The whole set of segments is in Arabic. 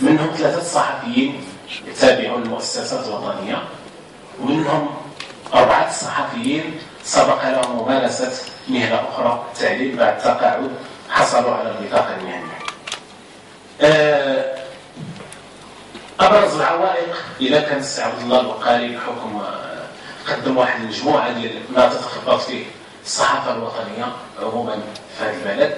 منهم ثلاثة صحفيين يتابعون المؤسسات الوطنية ومنهم أربعة صحفيين سبق لهم ممارسة مهنة أخرى التعليم بعد تقاعد حصلوا على البطاقة المهنية آه، أبرز العوائق إذا كان السي عبد الله الوقالي بحكم آه، قدم واحد المجموعة ديال ما تتخبط فيه الصحافة الوطنية عموما في هذا البلد.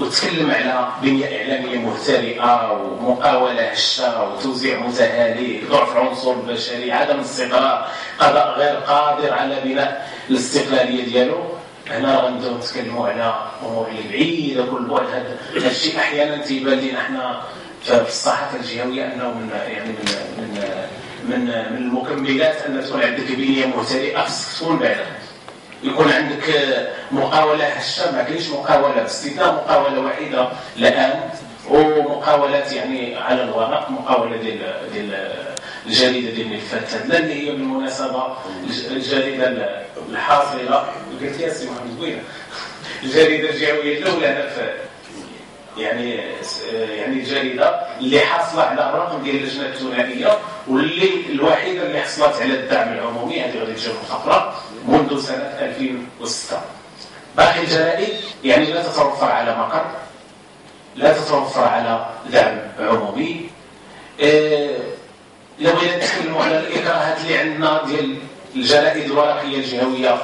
وتكلم على بنية إعلامية مهترئة ومقاولة هشة وتوزيع متهالك ضعف العنصر البشري عدم استقرار. قضاء غير قادر على بناء الاستقلالية ديالو. هنا غنبداو نتكلموا على أمور اللي بعيده كل بعد هذا الشيء أحيانا تيبان لنا إحنا في الصحافة الجهوية أنه من يعني من من من, من المكملات أن تكون عندك بنية مهترئه خصك تكون بعدا يكون عندك مقاولة هشة ما كاينش مقاولة باستثناء مقاولة وحيدة الان ومقاولات يعني على الورق مقاولة ديال ديال الجريدة ديال ملفات اللي هي بالمناسبة الجريدة الحاصلة. قلت يا سي محمد زوينه الجريدة الجهويه الأولى هنا يعني يعني الجريده اللي حاصله على الرقم ديال اللجنة الثنائية واللي الوحيدة اللي حصلت على الدعم العمومي هذه غادي تجي مخفرة منذ سنة 2006 باقي الجرائد يعني لا تتوفر على مقر لا تتوفر على دعم عمومي. إيه لو بغينا نتكلموا على الاكراهات اللي عندنا ديال الجرائد الورقية الجهوية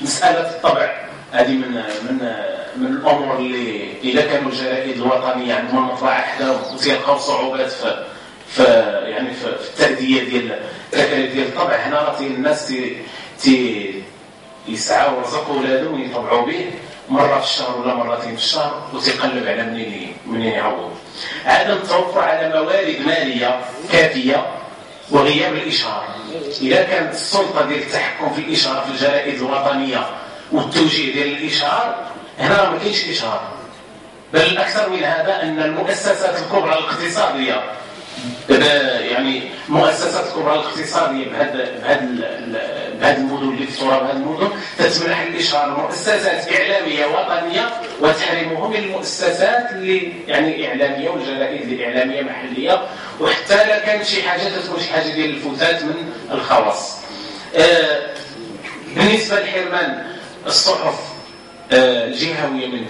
مسألة الطبع هذه من من من الأمور اللي إذا كانوا الجرائد الوطنيه عندهم مطبعه حدا وتيلقاو صعوبات في في يعني في, التأدية ديال التكاليف ديال الطبع. هنا راه الناس تي تي يسعاو يرزقوا ولادهم يطبعوا به مرة في الشهر ولا مرتين في الشهر وتيقلب على منين منين يعوض. عدم التوفر على موارد مالية كافية وغياب الإشهار. إذا كانت السلطة ديال التحكم في الإشهار في الجرائد الوطنية والتوجيه ديال الإشهار هنا ما كاينش اشهار بل الاكثر من هذا أن المؤسسات الكبرى الاقتصادية يعني المؤسسات الكبرى الاقتصادية بهذا بهذا المدن اللي في تراب هذه المدن تتمنح الاشهار مؤسسات إعلامية وطنية وتحرمهم من المؤسسات اللي يعني إعلامية والجرائد الاعلاميه محلية وحتى لا كانت شي حاجة تكون شي حاجة ديال الفتات من الخواص. آه بالنسبة لحرمان الصحف آه الجهويه من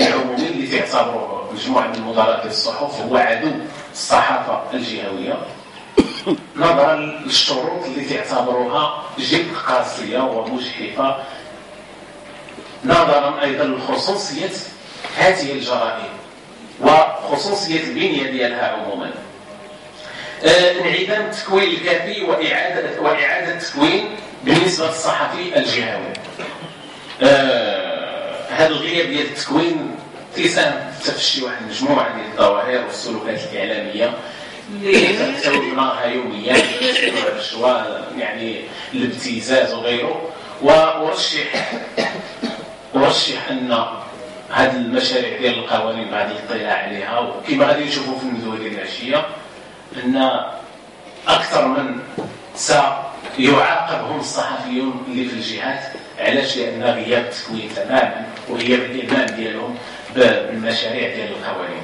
العمومي اللي تعتبره مجموعة من المدراء الصحف هو عدو الصحافة الجهوية. نظرا للشروط اللي تعتبروها جد قاسية ومجحفة. نظرا أيضا لخصوصية هذه الجرائم وخصوصية البنية ديالها عموما. آه انعدام التكوين الكافي وإعادة وإعادة التكوين بالنسبة للصحفي الجهوي. آه هذا الغياب ديال التكوين تيساهم في تفشي واحد المجموعة ديال الظواهر والسلوكات الإعلامية اللي تستوردناها يوميا يعني الابتزاز وغيره. وارشح ارشح أن هذه المشاريع ديال القوانين بعد الاطلاع عليها. وكما غادي نشوفوا في الندوه ديال العشية أن أكثر من سيعاقبهم الصحفيون اللي في الجهات علاش؟ لأن غياب التكوين تماما. وغياب الإيمان ديالهم بالمشاريع ديال القوانين.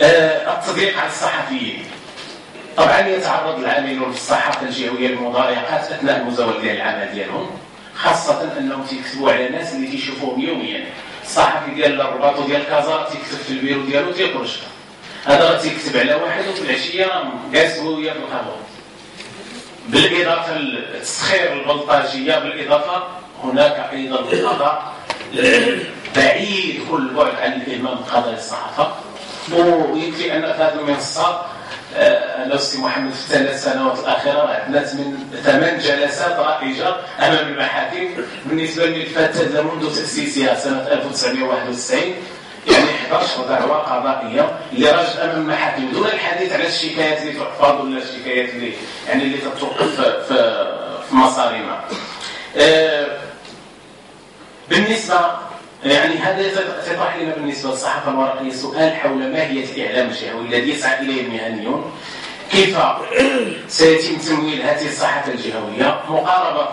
آه، التضييق على الصحفيين. طبعا يتعرض العاملون في الصحافة الجهوية للمضايقات أثناء المزاولة ديال العمل ديالهم خاصة أنهم تيكتبوا على الناس اللي تيشوفوهم يوميا. الصحفي ديال الرباط وديال كازا تيكتب في البيرو ديالو تيخرج هذا راه تيكتب على واحد وفي العشية جالس هو وياه في القهوه بالإضافة للتسخير البلطاجيه بالإضافة هناك أيضا قضاء بعيد كل بعد عن الاهمام بقضايا الصحافة ويكفي أن في هذه المنصه أنا والسي محمد في الثلاث سنوات الأخيرة عدنات من ثمان جلسات رائجة أمام المحاكم بالنسبة للملفات منذ تأسيسها سنة 1991 يعني 11 دعوة قضائية اللي راجت أمام المحاكم دون الحديث على الشكايات اللي تحفظ ولا الشكايات اللي يعني اللي تتوقف في في مصارنا. آه، بالنسبة يعني هذا يتضح لنا بالنسبة للصحافة الورقية سؤال حول ماهيه الاعلام الشهوي الذي يسعى إليه المهنيون كيف سيتم تمويل هذه الصحافة الجهوية؟ مقاربة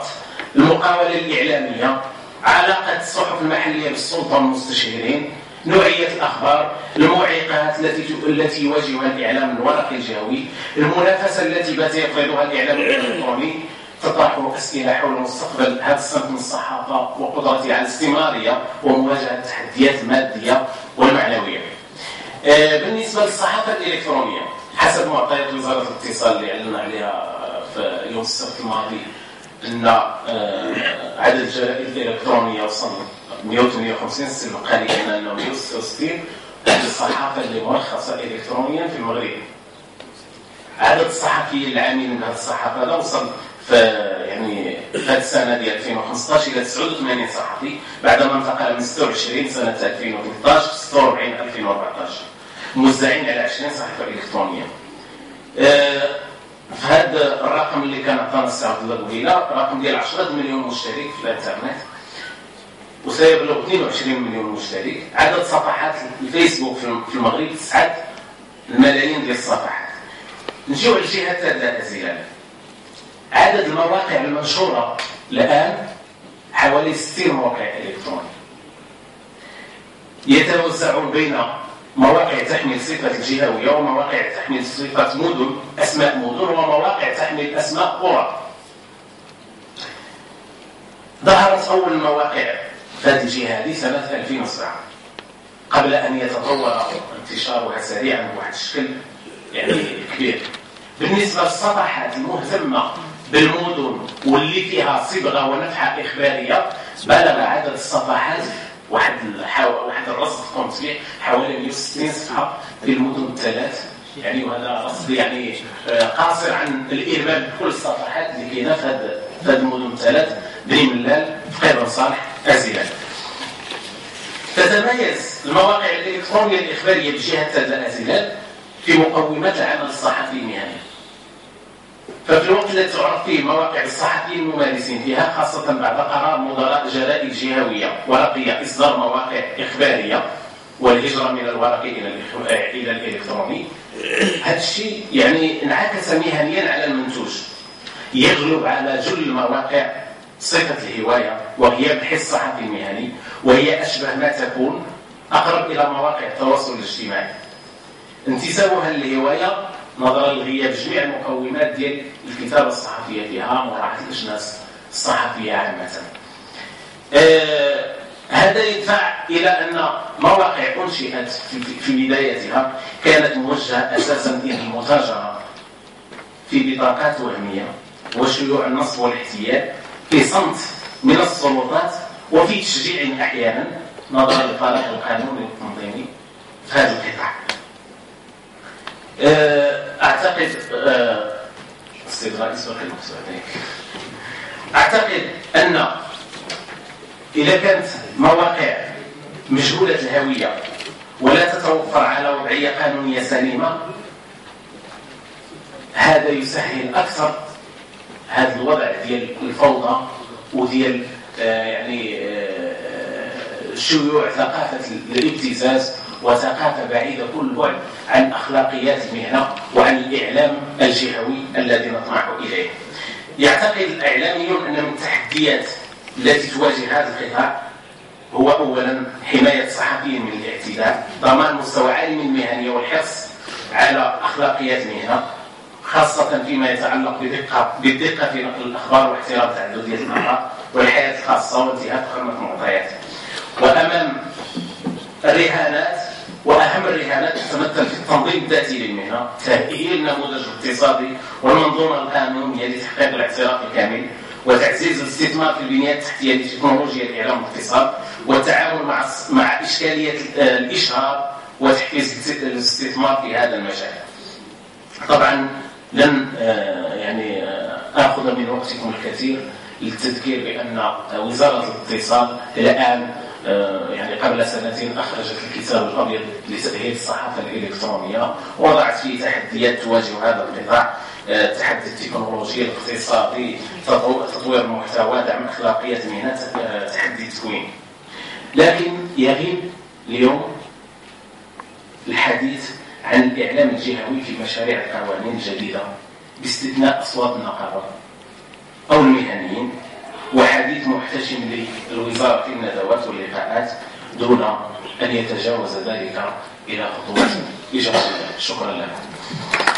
المقاوله الإعلامية علاقة الصحف المحلية بالسلطة والمستشهرين نوعية الأخبار المعيقات التي التي يواجهها الإعلام الورقي الجهوي المنافسة التي بات يفرضها الإعلام الإلكتروني. تطرح أسئلة حول مستقبل هذا الصنف من الصحافة وقدرته على الاستمرارية ومواجهة التحديات المادية والمعنوية. آه، بالنسبة للصحافة الإلكترونية حسب معطيات وزارة الاتصال اللي أعلن عليها في يوم السبت الماضي أن آه، عدد الجرائد الإلكترونية وصل 158 سبق قليلا أنه 166 الصحافة اللي مرخصة إلكترونيا في المغرب عدد الصحفيين العاملين بهذه الصحافة هذا وصل في يعني في هذه السنة ديال 2015 إلى 89 صحفي بعدما انتقل من 26 سنة 2013 46 2014 موزعين على 20 صحيفه إلكترونية. آه، في هذا الرقم اللي كان عطانا السي عبد الله قبيله رقم ديال 10 مليون مشترك في الإنترنت. وسيبلغ 22 مليون مشترك. عدد صفحات الفيسبوك في المغرب 9 الملايين ديال الصفحات. نجيو على الجهة الثالثة عدد المواقع المنشورة الآن حوالي 60 موقع إلكتروني. يتوزعون بين مواقع تحمل صفة الجهوية ومواقع تحمل صفة مدن أسماء مدن ومواقع تحمل أسماء قرى. ظهرت أول المواقع هذه الجهة سنة 2007 قبل أن يتطور انتشارها سريعا بواحد الشكل يعني كبير. بالنسبة للصفحات المهتمة بالمدن واللي فيها صبغة ونفحة إخبارية بلغ عدد الصفحات واحد واحد الرصد به حوالي 160 صفحة في المدن الثلاث يعني وهذا رصد يعني آه، قاصر عن الإهمال بكل الصفحات اللي كاينة في هذه المدن الثلاث بني ملال فقير صالح ازيلان تتميز المواقع الإلكترونية الإخبارية بجهة ازيلان في مقومات العمل الصحفي المهني. ففي الوقت الذي تعرف فيه مواقع الصحفيين الممارسين فيها خاصة بعد قرار مدراء جرائد جهوية ورقية إصدار مواقع إخبارية والهجرة من الورقي إلى إلى الإلكتروني. هذا الشيء يعني انعكس مهنيا على المنتوج. يغلب على جل المواقع صفة الهواية وهي الحس الصحفي المهني وهي أشبه ما تكون أقرب إلى مواقع التواصل الاجتماعي. انتسابها للهواية نظرا لغياب جميع المقومات ديال الكتابة الصحفية فيها مراعاه الأجناس الصحفية عامة. آه هذا يدفع إلى أن مواقع انشئت في بدايتها كانت موجهة أساسا إلى المتاجرة في بطاقات وهمية وشيوع النصب والاحتيال في صمت من السلطات وفي تشجيع أحيانا نظرا لطالب القانون التنظيمي في هذا القطاع. آه، السيد آه، رئيس أعتقد أن إذا كانت مواقع مجهوله الهوية ولا تتوفر على وضعية قانونية سليمة هذا يسهل أكثر هذا الوضع ديال الفوضى وديال آه، يعني شيوع ثقافة الابتزاز. وثقافة بعيدة كل بعد عن أخلاقيات المهنة وعن الإعلام الجهوي الذي نطمح إليه. يعتقد الإعلاميون أن من التحديات التي تواجه هذا القطاع هو أولا حماية الصحفيين من الاعتداء ضمان مستوى عالي من المهنية والحرص على أخلاقيات المهنة خاصة فيما يتعلق بدقة بالدقة في نقل الأخبار واحترام تعددية الآراء والحياة الخاصة وانتهاك حرمة المعطيات. وأمام الرهانات وأهم الرهانات تتمثل في التنظيم الذاتي للمهنة تاهيل النموذج الاقتصادي والمنظومة القانونيه لتحقيق الاعتراف الكامل وتعزيز الاستثمار في البنيه التحتيه لتكنولوجيا الإعلام والاقتصاد والتعامل مع مع إشكالية الإشهار وتحفيز الاستثمار في هذا المجال. طبعا لن آه، يعني آه، آخذ من وقتكم الكثير للتذكير بأن وزارة الاقتصاد الآن يعني قبل سنتين أخرجت الكتاب الأبيض لتأهيل الصحافة الإلكترونية وضعت فيه تحديات تواجه هذا القطاع آه، التحدي التكنولوجي الاقتصادي تطوير المحتوى دعم أخلاقية المهنة آه، تحدي التكوين لكن يغيب اليوم الحديث عن الإعلام الجهوي في مشاريع القوانين الجديدة باستثناء أصوات النقابة أو المهنيين. وحديث محتشم للوزارة في الندوات واللقاءات دون أن يتجاوز ذلك إلى خطوات إيجابية شكرا لكم